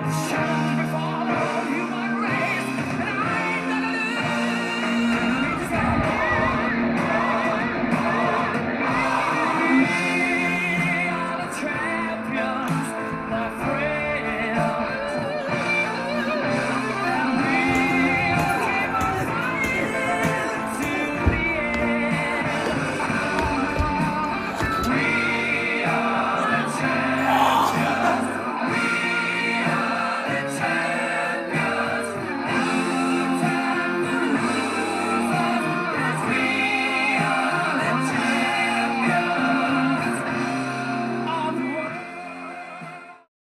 that sound.